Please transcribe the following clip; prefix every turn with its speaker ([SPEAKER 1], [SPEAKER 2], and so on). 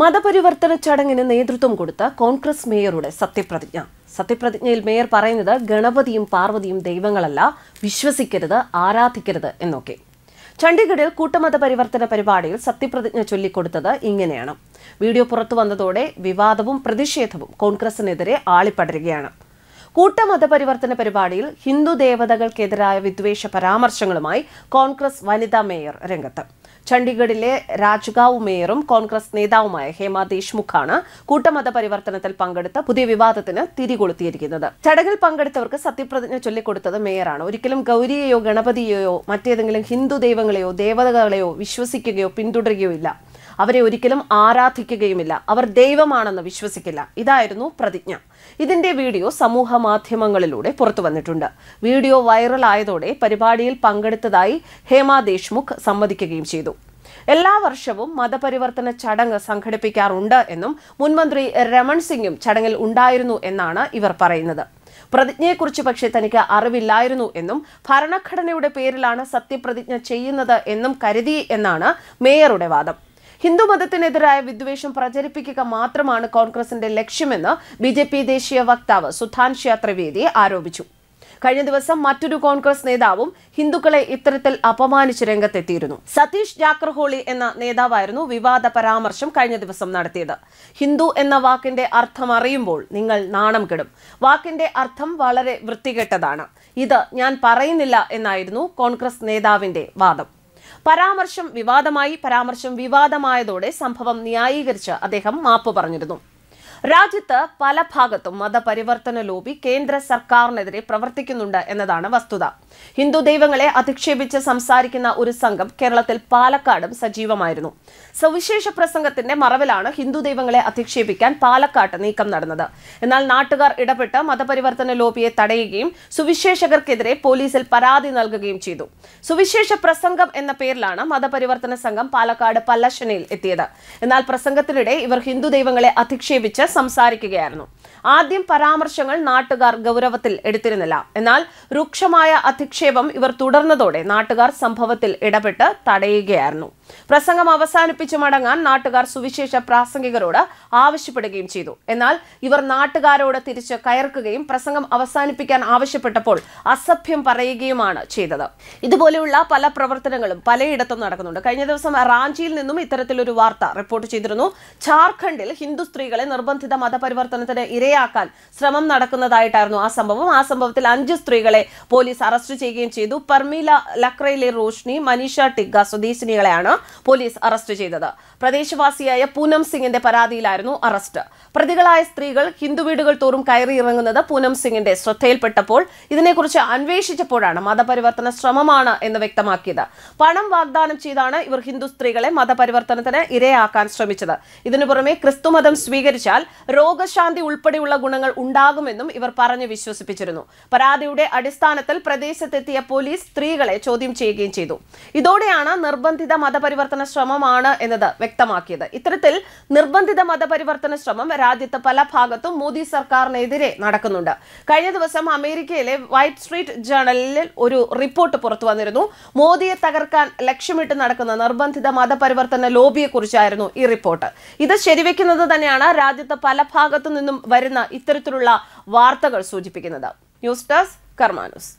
[SPEAKER 1] മതപരിവർത്തന ചടങ്ങിന് നേതൃത്വം കൊടുത്ത കോൺഗ്രസ് മേയറുടെ സത്യപ്രതിജ്ഞ. സത്യപ്രതിജ്ഞയിൽ മേയർ പറയുന്നത് ഗണപതിയും പാർവതിയും ദൈവങ്ങളല്ല വിശ്വസിക്കരുത് ആരാധിക്കരുത് എന്നൊക്കെ. ചണ്ഡീഗഡിൽ കൂട്ടമത പരിവർത്തന പരിപാടിയിൽ സത്യപ്രതിജ്ഞ ചൊല്ലിക്കൊടുത്തത് ഇങ്ങനെയാണ്. വീഡിയോ പുറത്തു വന്നതോടെ വിവാദവും പ്രതിഷേധവും കോൺഗ്രസിനെതിരെ ആളിപ്പടരുകയാണ്. കൂട്ടമത പരിവർത്തന പരിപാടിയിൽ ഹിന്ദു ദേവതകൾക്കെതിരായ വിദ്വേഷ പരാമർശങ്ങളുമായി കോൺഗ്രസ് വനിതാ മേയർ രംഗത്ത്. ചണ്ഡീഗഡിലെ രാജ്ഗാവ് മേയറും കോൺഗ്രസ് നേതാവുമായ ഹേമ ദേശ്മുഖാണ് കൂട്ടമത പരിവർത്തനത്തിൽ പങ്കെടുത്ത പുതിയ വിവാദത്തിന് തിരികൊളുത്തിയിരിക്കുന്നത് ചടങ്ങിൽ പങ്കെടുത്തവർക്ക് സത്യപ്രതിജ്ഞ ചൊല്ലിക്കൊടുത്തത് മേയറാണ്. ഒരിക്കലും ഗൗരിയെയോ ഗണപതിയെയോ മറ്റേതെങ്കിലും ഹിന്ദു ദൈവങ്ങളെയോ ദേവതകളെയോ വിശ്വസിക്കുകയോ പിന്തുടരുകയോ ഇല്ല അവരെ ഒരിക്കലും ആരാധിക്കുകയുമില്ല. അവർ ദൈവമാണെന്ന് വിശ്വസിക്കില്ല. ഇതായിരുന്നു പ്രതിജ്ഞ. ഇതിന്റെ വീഡിയോ സമൂഹ മാധ്യമങ്ങളിലൂടെ പുറത്തു വന്നിട്ടുണ്ട്. വീഡിയോ വൈറലായതോടെ പരിപാടിയിൽ പങ്കെടുത്തതായി ഹേമ ദേശ്മുഖ് സമ്മതിക്കുകയും ചെയ്തു. എല്ലാ വർഷവും മതപരിവർത്തന ചടങ്ങ് സംഘടിപ്പിക്കാറുണ്ട് എന്നും മുൻമന്ത്രി രമൺ സിംഗും ചടങ്ങിൽ ഉണ്ടായിരുന്നു എന്നാണ് ഇവർ പറയുന്നത്. പ്രതിജ്ഞയെക്കുറിച്ച് പക്ഷേ തനിക്ക് അറിവില്ലായിരുന്നു എന്നും ഭരണഘടനയുടെ പേരിലാണ് സത്യപ്രതിജ്ഞ ചെയ്യുന്നത് എന്നും കരുതി എന്നാണ് മേയറുടെ വാദം. ഹിന്ദുമതത്തിനെതിരായ വിദ്വേഷം പ്രചരിപ്പിക്കുക മാത്രമാണ് കോൺഗ്രസിന്റെ ലക്ഷ്യമെന്ന് ബി ജെ പി ദേശീയ വക്താവ് സുധാൻഷ്യ ത്രിവേദി ആരോപിച്ചു. കഴിഞ്ഞ ദിവസം മറ്റൊരു കോൺഗ്രസ് നേതാവും ഹിന്ദുക്കളെ ഇത്തരത്തിൽ അപമാനിച്ച് രംഗത്തെത്തിയിരുന്നു. സതീഷ് ജാക്രഹോളി എന്ന നേതാവായിരുന്നു വിവാദ പരാമർശം കഴിഞ്ഞ ദിവസം നടത്തിയത്. ഹിന്ദു എന്ന വാക്കിന്റെ അർത്ഥം അറിയുമ്പോൾ നിങ്ങൾ നാണം കെടും. വാക്കിന്റെ അർത്ഥം വളരെ വൃത്തികെട്ടതാണ്. ഇത് ഞാൻ പറയുന്നില്ല എന്നായിരുന്നു കോൺഗ്രസ് നേതാവിന്റെ വാദം. പരാമർശം വിവാദമായി പരാമർശം വിവാദമായതോടെ സംഭവം ന്യായീകരിച്ച് അദ്ദേഹം മാപ്പ് പറഞ്ഞിരുന്നു. രാജ്യത്ത് പല ഭാഗത്തും മതപരിവർത്തന ലോബി കേന്ദ്ര സർക്കാരിനെതിരെ പ്രവർത്തിക്കുന്നുണ്ട് എന്നതാണ് വസ്തുത. ഹിന്ദു ദൈവങ്ങളെ അധിക്ഷേപിച്ച് സംസാരിക്കുന്ന ഒരു സംഘം കേരളത്തിൽ പാലക്കാടും സജീവമായിരുന്നു. സവിശേഷ പ്രസംഗത്തിന്റെ മറവിലാണ് ഹിന്ദു ദൈവങ്ങളെ അധിക്ഷേപിക്കാൻ പാലക്കാട്ട് നീക്കം നടന്നത്. എന്നാൽ നാട്ടുകാർ ഇടപെട്ട് മതപരിവർത്തന ലോബിയെ തടയുകയും സുവിശേഷകർക്കെതിരെ പോലീസിൽ പരാതി നൽകുകയും ചെയ്തു. സുവിശേഷ പ്രസംഗം എന്ന പേരിലാണ് മതപരിവർത്തന സംഘം പാലക്കാട് പല്ലശ്ശനയിൽ എത്തിയത്. എന്നാൽ പ്രസംഗത്തിനിടെ ഇവർ ഹിന്ദു ദൈവങ്ങളെ അധിക്ഷേപിച്ച് samsarikkeerno. ആദ്യം പരാമർശങ്ങൾ നാട്ടുകാർ ഗൗരവത്തിൽ എടുത്തിരുന്നില്ല. എന്നാൽ രൂക്ഷമായ അധിക്ഷേപം ഇവർ തുടർന്നതോടെ നാട്ടുകാർ സംഭവത്തിൽ ഇടപെട്ട് തടയുകയായിരുന്നു. പ്രസംഗം അവസാനിപ്പിച്ചു മടങ്ങാൻ നാട്ടുകാർ സുവിശേഷ പ്രാസംഗികരോട് ആവശ്യപ്പെടുകയും ചെയ്തു. എന്നാൽ ഇവർ നാട്ടുകാരോട് തിരിച്ച് കയർക്കുകയും പ്രസംഗം അവസാനിപ്പിക്കാൻ ആവശ്യപ്പെട്ടപ്പോൾ അസഭ്യം പറയുകയുമാണ് ചെയ്തത്. ഇതുപോലെയുള്ള പല പ്രവർത്തനങ്ങളും പലയിടത്തും നടക്കുന്നുണ്ട്. കഴിഞ്ഞ ദിവസം റാഞ്ചിയിൽ നിന്നും ഇത്തരത്തിലൊരു വാർത്ത റിപ്പോർട്ട് ചെയ്തിരുന്നു. ഝാർഖണ്ഡിൽ ഹിന്ദു സ്ത്രീകളെ നിർബന്ധിത മതപരിവർത്തനത്തിന് ഇരയാക്കാൻ ശ്രമം നടക്കുന്നതായിട്ടായിരുന്നു ആ സംഭവം. ആ സംഭവത്തിൽ അഞ്ച് സ്ത്രീകളെ പോലീസ് അറസ്റ്റ് ചെയ്യുകയും ചെയ്തു. പർമീല ലക്രയിലെ റോഷ്നി മനീഷ ടിഗ്ഗ സ്വദേശിനികളെയാണ് പോലീസ് അറസ്റ്റ് ചെയ്തത്. പ്രദേശവാസിയായ പൂനം സിംഗിന്റെ പരാതിയിലായിരുന്നു അറസ്റ്റ്. പ്രതികളായ സ്ത്രീകൾ ഹിന്ദു വീടുകൾ തോറും കയറി ഇറങ്ങുന്നത് പൂനം സിംഗിന്റെ ശ്രദ്ധയിൽപ്പെട്ടപ്പോൾ ഇതിനെക്കുറിച്ച് അന്വേഷിച്ചപ്പോഴാണ് മതപരിവർത്തന ശ്രമമാണ് എന്ന് വ്യക്തമാക്കിയത്. പണം വാഗ്ദാനം ചെയ്താണ് ഇവർ ഹിന്ദു സ്ത്രീകളെ മതപരിവർത്തനത്തിന് ഇരയാക്കാൻ ശ്രമിച്ചത്. ഇതിനു പുറമെ ക്രിസ്തുമതം സ്വീകരിച്ചാൽ രോഗശാന്തി ഉൾപ്പെടെയുള്ള ഗുണങ്ങൾ ഉണ്ടാകുമെന്നും ഇവർ പറഞ്ഞു വിശ്വസിപ്പിച്ചിരുന്നു. പരാതിയുടെ അടിസ്ഥാനത്തിൽ പ്രദേശത്തെത്തിയ പോലീസ് സ്ത്രീകളെ ചോദ്യം ചെയ്യുകയും ചെയ്തു. ഇതോടെയാണ് നിർബന്ധിത മതപരിവർത്തന ശ്രമമാണ് എന്നത് വ്യക്തമാക്കിയത്. ഇത്തരത്തിൽ നിർബന്ധിത മതപരിവർത്തന ശ്രമം രാജ്യത്ത് പല ഭാഗത്തും മോദി സർക്കാരിനെതിരെ നടക്കുന്നുണ്ട്. കഴിഞ്ഞ ദിവസം അമേരിക്കയിലെ വൈറ്റ് സ്ട്രീറ്റ് ജേണലിൽ ഒരു റിപ്പോർട്ട് പുറത്തു വന്നിരുന്നു. മോദിയെ തകർക്കാൻ ലക്ഷ്യമിട്ട് നടക്കുന്ന നിർബന്ധിത മതപരിവർത്തന ലോബിയെക്കുറിച്ചായിരുന്നു ഈ റിപ്പോർട്ട്. ഇത് ശരിവെക്കുന്നത് തന്നെയാണ് രാജ്യത്ത് പല ഭാഗത്തു നിന്നും വരുന്ന ഇത്തരത്തിലുള്ള വാർത്തകൾ സൂചിപ്പിക്കുന്നത്. News desk കർമാനുസ്.